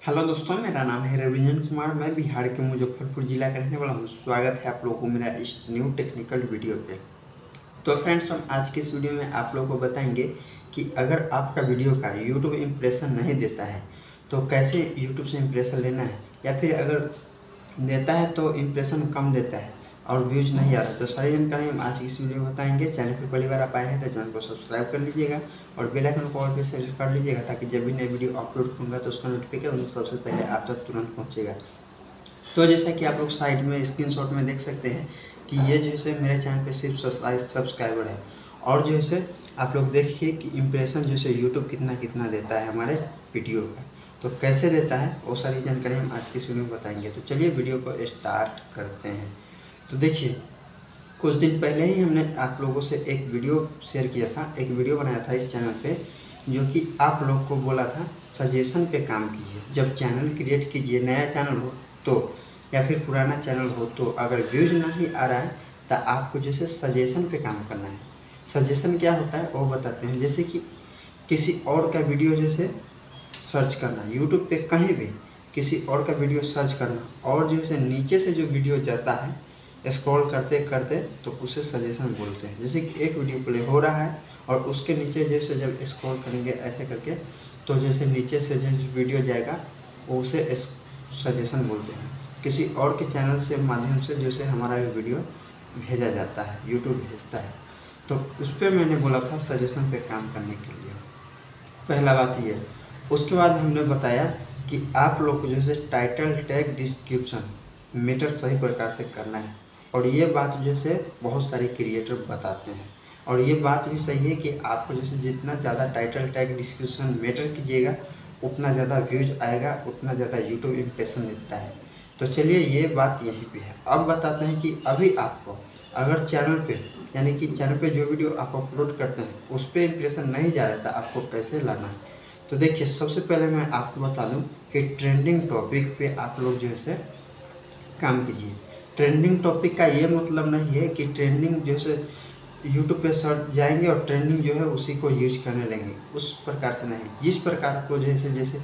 Hello दोस्तों, मेरा नाम है रविंजन कुमार। मैं बिहार के मुजफ्फरपुर जिला का रहने वाला हूँ। स्वागत है आप लोगों को मेरा इस न्यू टेक्निकल वीडियो पे। तो फ्रेंड्स हम आज के इस वीडियो में आप लोगों को बताएँगे कि अगर आपका वीडियो का यूट्यूब इम्प्रेशन नहीं देता है तो कैसे यूट्यूब से इम्प्रेशन लेना है? या फिर अगर देता है तो इम्प्रेशन कम देता है। और व्यूज़ नहीं आ रहा तो सारी जानकारी हम आज की इस वीडियो में बताएँगे। चैनल पर पहली बार आप आए हैं तो चैनल को सब्सक्राइब कर लीजिएगा और बेल आइकन को ऑल पे सेलेक्ट कर लीजिएगा ताकि जब भी नई वीडियो अपलोड करूँगा तो उसका नोटिफिकेशन सबसे पहले आप तक तुरंत पहुँचेगा। तो जैसा कि आप लोग साइड में स्क्रीनशॉट में देख सकते हैं कि ये जो है मेरे चैनल पे सिर्फ़ सब्सक्राइबर है। और जो है आप लोग देखिए कि इम्प्रेशन जो है यूट्यूब कितना कितना देता है हमारे वीडियो का। तो कैसे देता है, वो सारी जानकारी हम आज की वीडियो में बताएँगे। तो चलिए वीडियो को स्टार्ट करते हैं। तो देखिए, कुछ दिन पहले ही हमने आप लोगों से एक वीडियो शेयर किया था, एक वीडियो बनाया था इस चैनल पे, जो कि आप लोग को बोला था, सजेशन पे काम कीजिए। जब चैनल क्रिएट कीजिए, नया चैनल हो तो या फिर पुराना चैनल हो तो अगर व्यूज़ नहीं आ रहा है तो आपको जैसे सजेशन पे काम करना है। सजेशन क्या होता है, वो बताते हैं। जैसे कि किसी और का वीडियो जैसे सर्च करना, यूट्यूब पे कहीं भी किसी और का वीडियो सर्च करना, और जो है नीचे से जो वीडियो जाता है स्क्रॉल करते करते तो उसे सजेशन बोलते हैं। जैसे कि एक वीडियो प्ले हो रहा है और उसके नीचे जैसे जब स्क्रॉल करेंगे ऐसे करके तो जैसे नीचे से जो वीडियो जाएगा, वो उसे सजेशन बोलते हैं। किसी और के चैनल से माध्यम से जैसे हमारा वीडियो भेजा जाता है यूट्यूब भेजता है। तो उस पर मैंने बोला था सजेशन पे काम करने के लिए। पहला बात ये। उसके बाद हमने बताया कि आप लोग को जैसे टाइटल टैग डिस्क्रिप्शन मीटर सही प्रकार से करना है। और ये बात जैसे बहुत सारे क्रिएटर बताते हैं। और ये बात भी सही है कि आपको जैसे जितना ज़्यादा टाइटल टैग डिस्क्रिप्शन मैटर कीजिएगा, उतना ज़्यादा व्यूज़ आएगा, उतना ज़्यादा यूट्यूब इम्प्रेशन देता है। तो चलिए ये बात यहीं पे है। अब बताते हैं कि अभी आपको अगर चैनल पे, यानी कि चैनल पे जो वीडियो आप अपलोड करते हैं, उस पर इम्प्रेशन नहीं जा रहा था आपको कैसे लाना है? तो देखिए, सबसे पहले मैं आपको बता दूँ कि ट्रेंडिंग टॉपिक पे आप लोग जो है काम कीजिए। ट्रेंडिंग टॉपिक का ये मतलब नहीं है कि ट्रेंडिंग जैसे यूट्यूब पे सर्च जाएँगे और ट्रेंडिंग जो है उसी को यूज़ करने लेंगे उस प्रकार से नहीं। जिस प्रकार को जैसे जैसे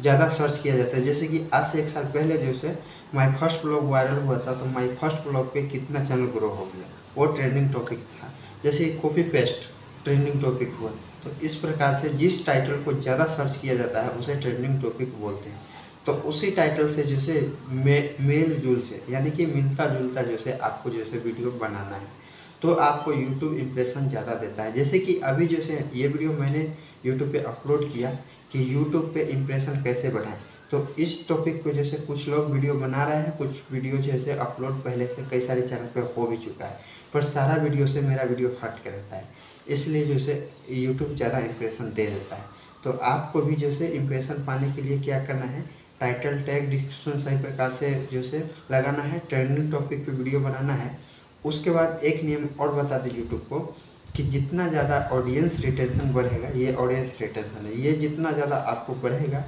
ज़्यादा सर्च किया जाता है। जैसे कि आज से एक साल पहले जैसे माई फ़र्स्ट ब्लॉग वायरल हुआ था तो माई फ़र्स्ट ब्लॉग पे कितना चैनल ग्रो हो गया। वो ट्रेंडिंग टॉपिक था। जैसे कॉपी पेस्ट ट्रेंडिंग टॉपिक हुआ। तो इस प्रकार से जिस टाइटल को ज़्यादा सर्च किया जाता है, उसे ट्रेंडिंग टॉपिक बोलते हैं। तो उसी टाइटल से जैसे मे, मेल जुल से, यानी कि मिलता जुलता जैसे आपको जैसे वीडियो बनाना है तो आपको यूट्यूब इम्प्रेशन ज़्यादा देता है। जैसे कि अभी जैसे ये वीडियो मैंने यूट्यूब पे अपलोड किया कि यूट्यूब पे इम्प्रेशन कैसे बढ़ाएँ। तो इस टॉपिक पे जैसे कुछ लोग वीडियो बना रहे हैं, कुछ वीडियो जैसे अपलोड पहले से कई सारे चैनल पे हो भी चुका है, पर सारा वीडियो से मेरा वीडियो हट के रहता है। इसलिए जैसे यूट्यूब ज़्यादा इम्प्रेशन दे देता है। तो आपको भी जैसे इम्प्रेशन पाने के लिए क्या करना है टाइटल टैग डिस्क्रिप्शन सही प्रकार से जो जैसे लगाना है ट्रेंडिंग टॉपिक पे वीडियो बनाना है, उसके बाद एक नियम और बता दें यूट्यूब को कि जितना ज़्यादा ऑडियंस रिटेंशन बढ़ेगा, ये ऑडियंस रिटेंशन है, ये जितना ज़्यादा आपको बढ़ेगा,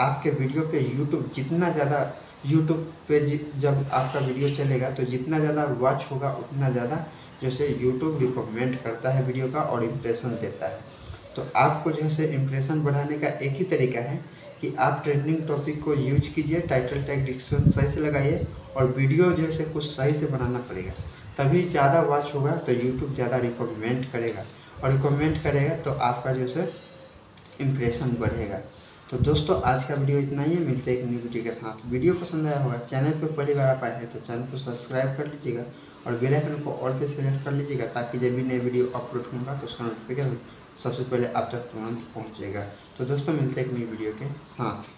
आपके वीडियो पे यूट्यूब जितना ज़्यादा यूट्यूब पे जब आपका वीडियो चलेगा तो जितना ज़्यादा वॉच होगा, उतना ज़्यादा जैसे यूट्यूब रिकमेंड करता है वीडियो का और इम्प्रेशन देता है। तो आपको जो है इम्प्रेशन बढ़ाने का एक ही तरीका है कि आप ट्रेंडिंग टॉपिक को यूज़ कीजिए टाइटल टैग डिस्क्रिप्शन सही से लगाइए और वीडियो जो है कुछ सही से बनाना पड़ेगा। तभी ज़्यादा वॉच होगा तो यूट्यूब ज़्यादा रिकमेंड करेगा और रिकमेंड करेगा तो आपका जो है इम्प्रेशन बढ़ेगा। तो दोस्तों, आज का वीडियो इतना ही है। मिलते हैं एक न्यू वीडियो के साथ। वीडियो पसंद आया होगा चैनल पर पहली बार आप आए हैं तो चैनल को सब्सक्राइब कर लीजिएगा और बेल आइकन को ऑल पे सेलेक्ट कर लीजिएगा ताकि जब भी नई वीडियो अपलोड होगा तो उसका नोटिफिकेशन सबसे पहले आप तक तुरंत पहुँचेगा तो दोस्तों, मिलते हैं एक नई वीडियो के साथ।